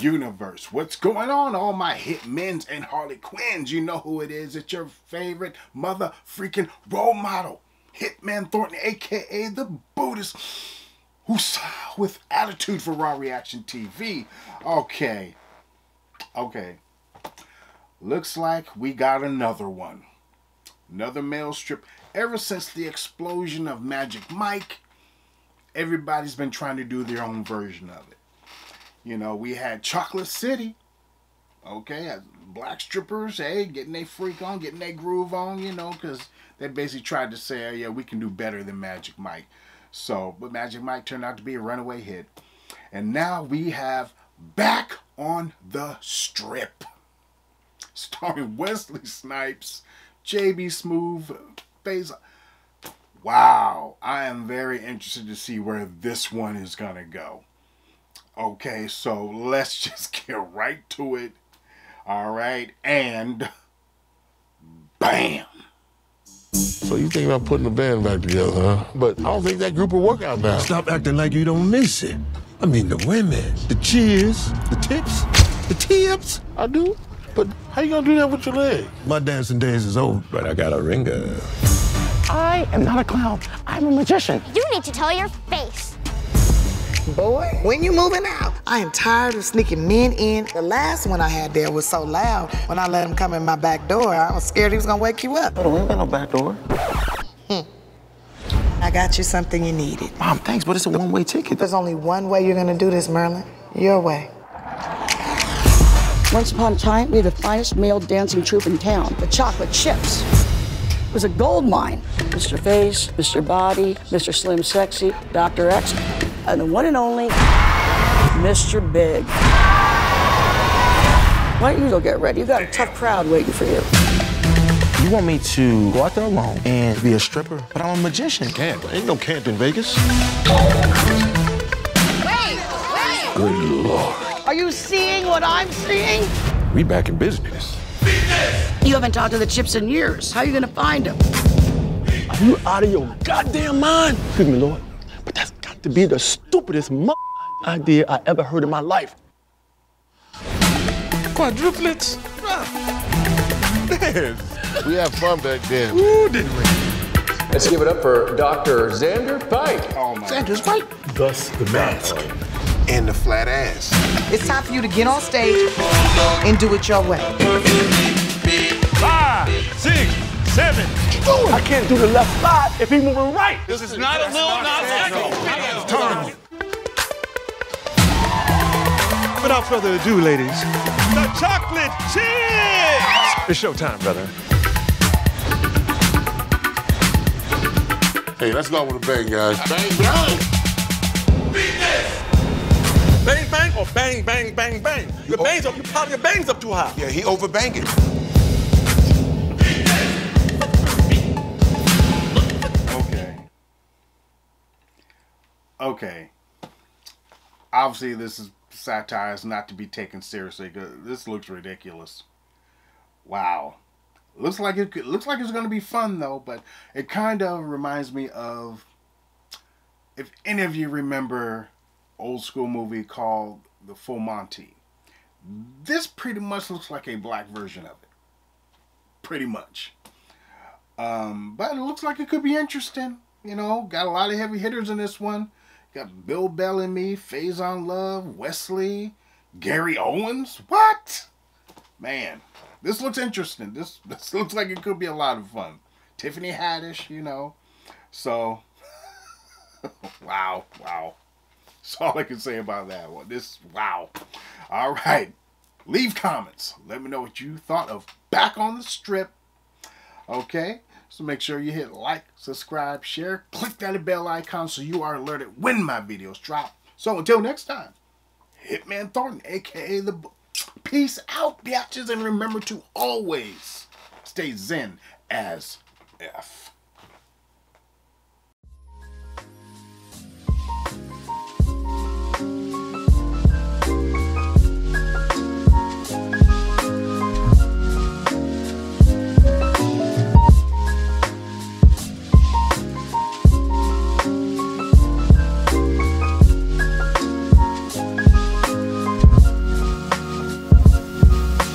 universe. What's going on, all my hitmen's and Harley Quinns? You know who it is. It's your favorite mother freaking role model, Hitman Thornton, aka the Buddhist, who's with attitude for Raw Reaction TV. Okay, okay. Looks like we got another one. Another male strip. Ever since the explosion of Magic Mike, everybody's been trying to do their own version of it. You know, we had Chocolate City, okay, black strippers, hey, getting their freak on, getting their groove on, you know, because they basically tried to say, oh, yeah, we can do better than Magic Mike. So, but Magic Mike turned out to be a runaway hit. And now we have Back on the Strip, starring Wesley Snipes, JB Smoove, FaZe. Wow, I am very interested to see where this one is going to go. Okay, so let's just get right to it. All right, and bam. So you think about putting the band back together, huh? But I don't think that group will work out now. Stop acting like you don't miss it. I mean, the women, the cheers, the tips, the tips. I do, but how you gonna do that with your leg? My dancing days is over, but I got a ringer. I am not a clown. I'm a magician. You need to tell your face. Boy, when you moving out? I am tired of sneaking men in. The last one I had there was so loud. When I let him come in my back door, I was scared he was gonna wake you up. Hold on, we ain't got no back door. Hmm. I got you something you needed. Mom, thanks, but it's a one-way ticket. There's only one way you're gonna do this, Merlin. Your way. Once upon a time, we had the finest male dancing troupe in town, the Chocolate Chips. It was a gold mine. Mr. Face, Mr. Body, Mr. Slim Sexy, Dr. X, and the one and only Mr. Big. Why don't you go get ready? You got a tough crowd waiting for you. You want me to go out there alone and be a stripper? But I'm a magician. Can't. Ain't no camp in Vegas. Wait, wait. Good lord. Are you seeing what I'm seeing? We back in business. You haven't talked to the Chips in years. How are you gonna find them? Are you out of your goddamn mind? Excuse me, Lord. But that's got to be the stupidest mo- idea I ever heard in my life. Quadruplets? Man, we had fun back then. Ooh, didn't we? Let's give it up for Dr. Xander Pike. Oh my Sanders, right? Thus the mask. And the flat ass. It's time for you to get on stage and do it your way. Seven. I can't do the left side if he moving right. This is not a little Nas Turn. Without further ado, ladies, the chocolate chips. It's showtime, brother. Hey, let's go with a bang, guys. Bang, bang. Bang, bang, or bang, bang, bang, bang. Your oh. bangs up, you probably your bangs up too high. Yeah, he overbanking. Okay. Obviously, this is satire. It's not to be taken seriously. This looks ridiculous. Wow. Looks like it. Looks like it's going to be fun though. But it kind of reminds me of if any of you remember old school movie called The Full Monty. This pretty much looks like a black version of it. Pretty much. Um, but it looks like it could be interesting. You know, got a lot of heavy hitters in this one. Got Bill Bellamy, Faizon Love, Wesley, Gary Owens. What? Man, this looks interesting. This this looks like it could be a lot of fun. Tiffany Haddish, you know. So, wow, wow. That's all I can say about that one. This, wow. All right. Leave comments. Let me know what you thought of Back on the Strip. Okay? So make sure you hit like, subscribe, share, click that bell icon so you are alerted when my videos drop. So until next time, Hitman Thornton, aka the Peace out, bitches, and remember to always stay zen as F.